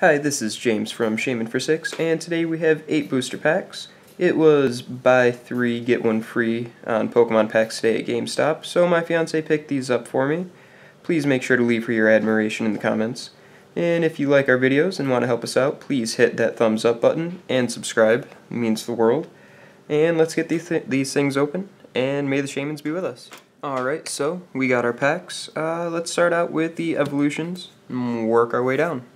Hi, this is James from Shaymin for Six, and today we have eight booster packs. It was buy three, get one free on Pokemon packs today at GameStop, so my fiance picked these up for me. Please make sure to leave her your admiration in the comments. And if you like our videos and want to help us out, please hit that thumbs up button and subscribe. It means the world. And let's get these, th these things open, and may the shamans be with us. Alright, so we got our packs. Uh, let's start out with the evolutions work our way down.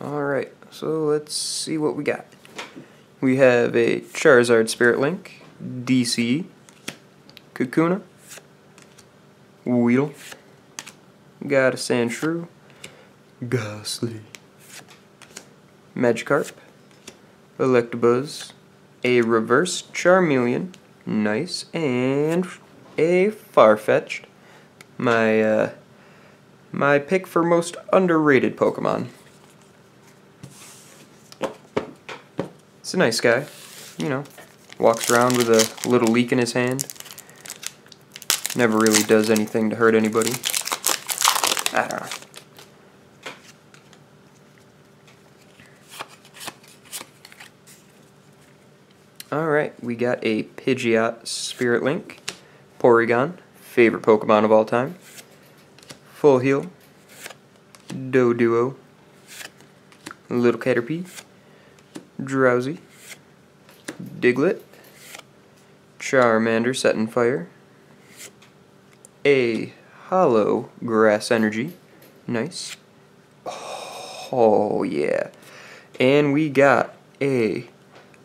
Alright, so let's see what we got. We have a Charizard Spirit Link, DC, Kakuna, Weedle, got a Sandshrew, Gastly, Magikarp, Electabuzz, a Reverse Charmeleon, nice, and a Farfetch'd, my, uh, my pick for most underrated Pokemon. A nice guy, you know, walks around with a little leek in his hand. Never really does anything to hurt anybody. I don't know. Alright, we got a Pidgeot Spirit Link, Porygon, favorite Pokemon of all time, Full Heal, Doduo, Little Caterpie, Drowzee, Diglett, Charmander setting fire, a Hollow Grass Energy, nice, oh yeah, and we got a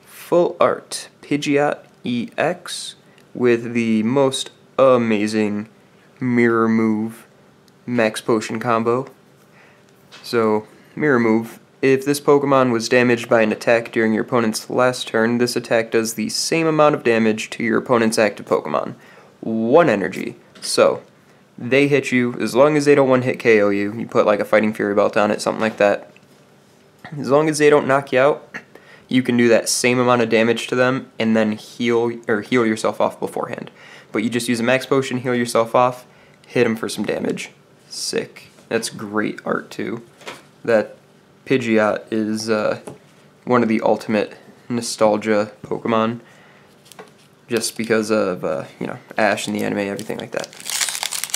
Full Art Pidgeot EX with the most amazing Mirror Move Max Potion combo. So, Mirror Move if this Pokemon was damaged by an attack during your opponent's last turn, this attack does the same amount of damage to your opponent's active Pokemon. One energy. So, they hit you, as long as they don't one-hit KO you, you put like a Fighting Fury Belt on it, something like that. As long as they don't knock you out, you can do that same amount of damage to them and then heal or heal yourself off beforehand. But you just use a max potion, heal yourself off, hit them for some damage. Sick. That's great art too. That Pidgeot is uh, one of the ultimate nostalgia Pokemon, just because of uh, you know Ash and the anime, everything like that.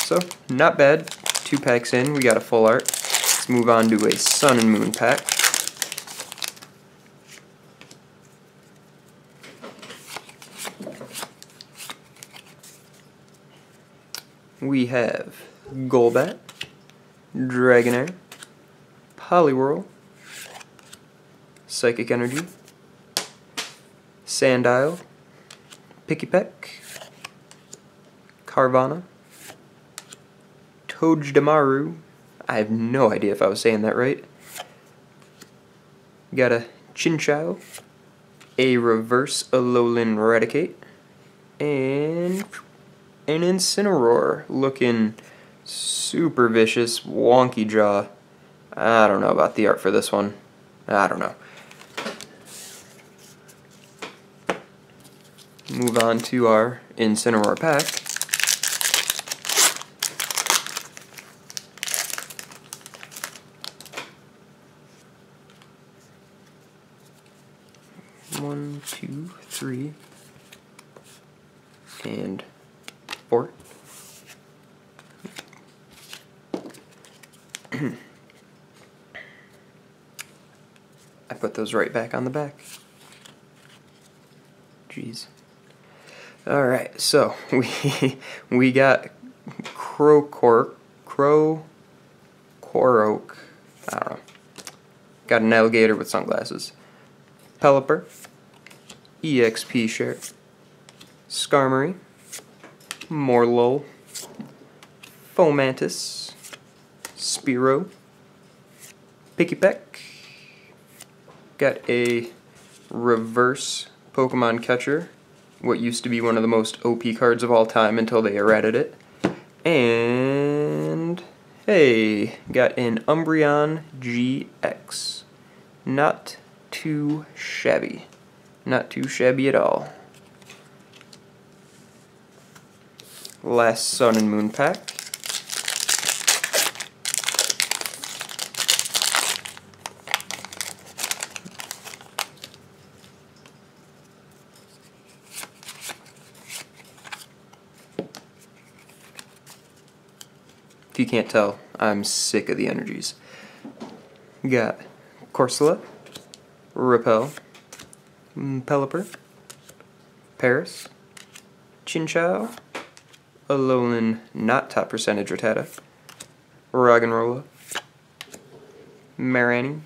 So not bad. Two packs in, we got a full art. Let's move on to a Sun and Moon pack. We have Golbat, Dragonair, Poliwhirl, Psychic Energy, Sandile, Pikipek, Carvanha, Togedemaru, I have no idea if I was saying that right. Got a Chinchou, a Reverse Alolan Raticate, and an Incineroar. Looking super vicious, wonky jaw. I don't know about the art for this one. I don't know. Move on to our Incineroar pack. One, two, three, and four. I put those right back on the back. Jeez. All right, so we we got Crowcork, Crow Coroke. I don't know. Got an alligator with sunglasses. Pelipper, EXP share, Skarmory, Morelull, Fomantis, Spearow, Pikipek. Got a reverse Pokemon catcher what used to be one of the most OP cards of all time until they errated it. And hey, got an Umbreon GX. Not too shabby. Not too shabby at all. Last Sun and Moon pack. If you can't tell, I'm sick of the energies. got Corsola, Repel, mm, Pelipper, Paras, Chinchou, Alolan not top percentage Rattata, Roggenrola, Mareanie,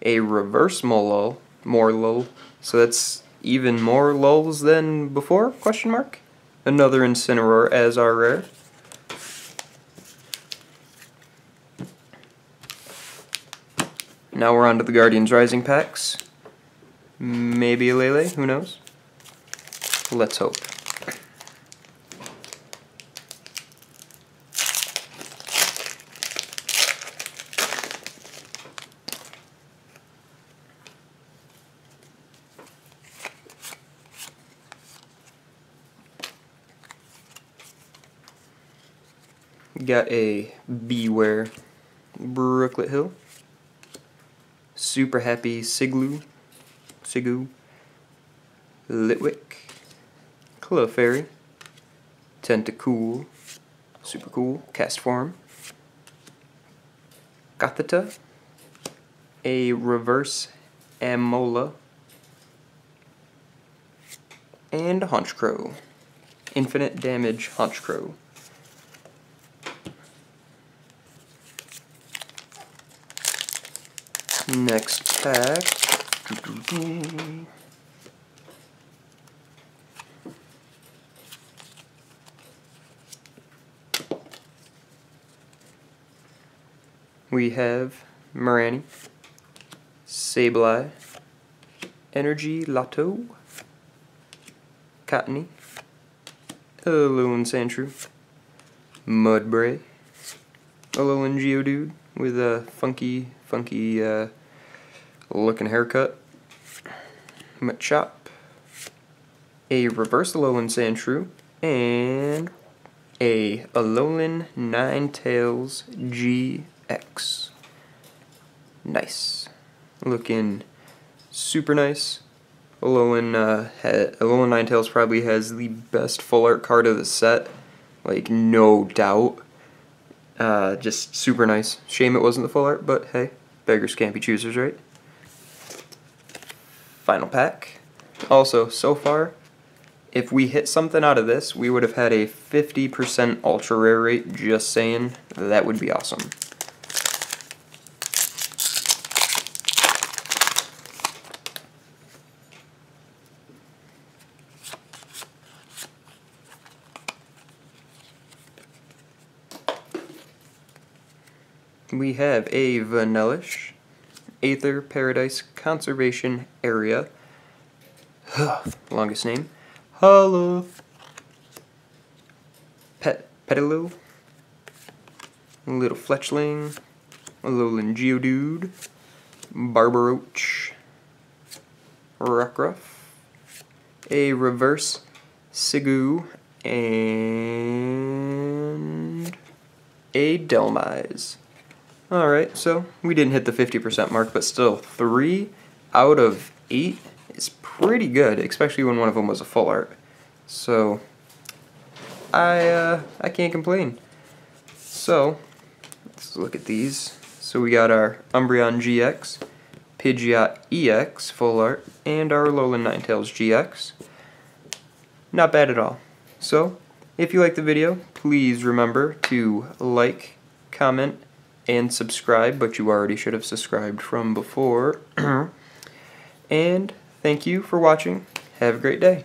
a reverse Molol, more so that's even more lulls than before, question mark? Another Incineroar as our rare. Now we're on to the Guardians Rising packs. Maybe a Lele, who knows? Let's hope. Got a Beware Brooklet Hill. Super Happy Siglu, Sigu, Litwick, Clefairy, Tentacool, super cool, Castform, Gothita, a reverse Amola, and Honchkrow. Infinite damage Honchkrow. Next pack. We have Mareanie, Sableye, Energy Lotto, Cottonee, Alolan Sandshrew, Mudbray, Alolan Geodude with a funky, funky uh, looking haircut. Machop, a reverse Alolan Sandshrew, and a Alolan Ninetales GX. Nice. Looking super nice. Alolan, uh, Alolan Ninetales probably has the best full art card of the set. Like, no doubt. Uh, just super nice. Shame it wasn't the full art, but hey, beggars can't be choosers, right? Final pack. Also, so far, if we hit something out of this, we would have had a 50% ultra rare rate, just saying. That would be awesome. we have a Vanillish Aether Paradise Conservation Area. Longest name. Hello. Pet Petaloo. Little Fletchling. Alolan Geodude. Barbaroach. Rockruff. A Reverse Sigu. And a Dhelmise. Alright, so we didn't hit the 50% mark, but still, 3 out of 8 is pretty good, especially when one of them was a full art. So, I, uh, I can't complain. So, let's look at these. So we got our Umbreon GX, Pidgeot EX full art, and our Alolan Ninetales GX. Not bad at all. So, if you like the video, please remember to like, comment, and subscribe, but you already should have subscribed from before. Uh-huh. and thank you for watching. Have a great day.